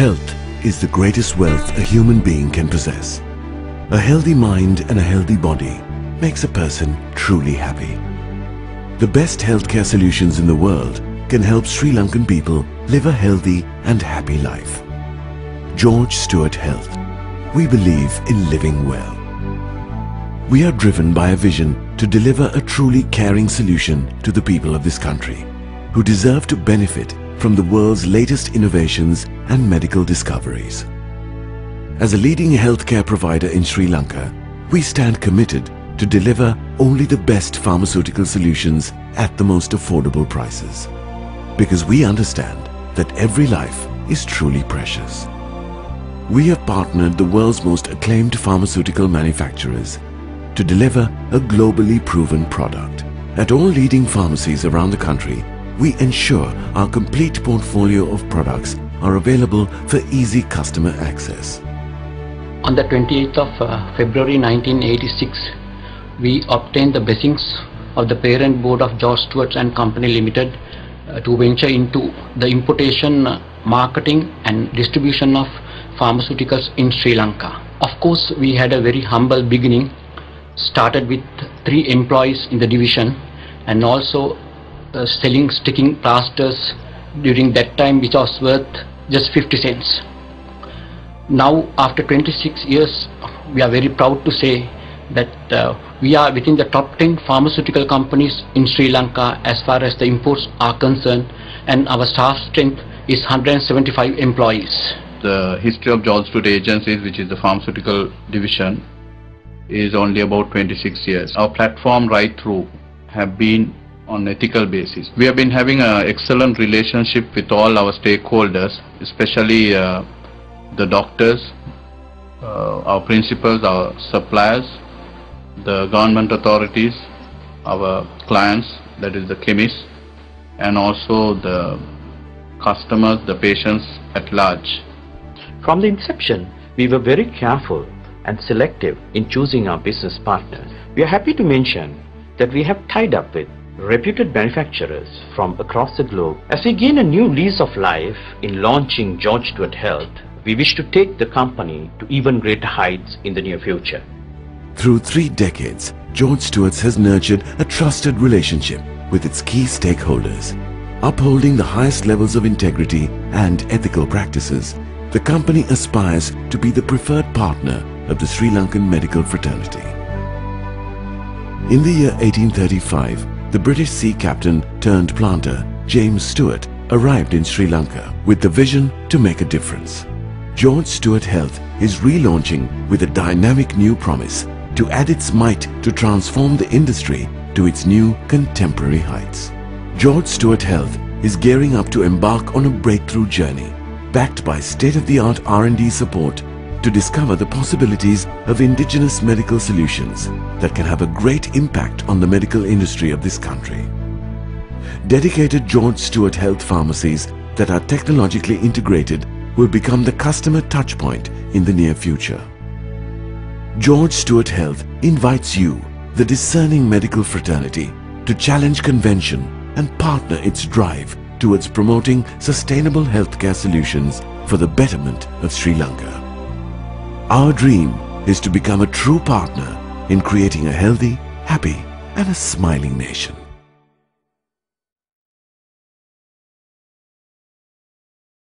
Health is the greatest wealth a human being can possess. A healthy mind and a healthy body makes a person truly happy. The best healthcare solutions in the world can help Sri Lankan people live a healthy and happy life. George Steuart Health. We believe in living well. We are driven by a vision to deliver a truly caring solution to the people of this country who deserve to benefit from the world's latest innovations and medical discoveries. As a leading healthcare provider in Sri Lanka, we stand committed to deliver only the best pharmaceutical solutions at the most affordable prices. Because we understand that every life is truly precious. We have partnered the world's most acclaimed pharmaceutical manufacturers to deliver a globally proven product. At all leading pharmacies around the country, we ensure our complete portfolio of products are available for easy customer access. On the 28th of uh, February 1986, we obtained the blessings of the parent board of George Steuart and Company Limited uh, to venture into the importation, uh, marketing and distribution of pharmaceuticals in Sri Lanka. Of course, we had a very humble beginning, started with three employees in the division and also uh, selling sticking plasters during that time which was worth just 50 cents. Now after 26 years we are very proud to say that uh, we are within the top 10 pharmaceutical companies in Sri Lanka as far as the imports are concerned and our staff strength is 175 employees. The history of George Steuart Agencies which is the pharmaceutical division is only about 26 years. Our platform right through have been on ethical basis. We have been having an excellent relationship with all our stakeholders, especially uh, the doctors, uh, our principals, our suppliers, the government authorities, our clients, that is the chemists, and also the customers, the patients at large. From the inception, we were very careful and selective in choosing our business partners. We are happy to mention that we have tied up with reputed manufacturers from across the globe. As we gain a new lease of life in launching George Steuart Health, we wish to take the company to even greater heights in the near future. Through three decades, George Steuart's has nurtured a trusted relationship with its key stakeholders. Upholding the highest levels of integrity and ethical practices, the company aspires to be the preferred partner of the Sri Lankan medical fraternity. In the year 1835, the British sea captain turned planter James Steuart arrived in Sri Lanka with the vision to make a difference. George Steuart Health is relaunching with a dynamic new promise to add its might to transform the industry to its new contemporary heights. George Steuart Health is gearing up to embark on a breakthrough journey backed by state-of-the-art R&D support to discover the possibilities of indigenous medical solutions that can have a great impact on the medical industry of this country. Dedicated George Steuart Health pharmacies that are technologically integrated will become the customer touchpoint in the near future. George Steuart Health invites you, the discerning medical fraternity, to challenge convention and partner its drive towards promoting sustainable healthcare solutions for the betterment of Sri Lanka. Our dream is to become a true partner in creating a healthy, happy and a smiling nation.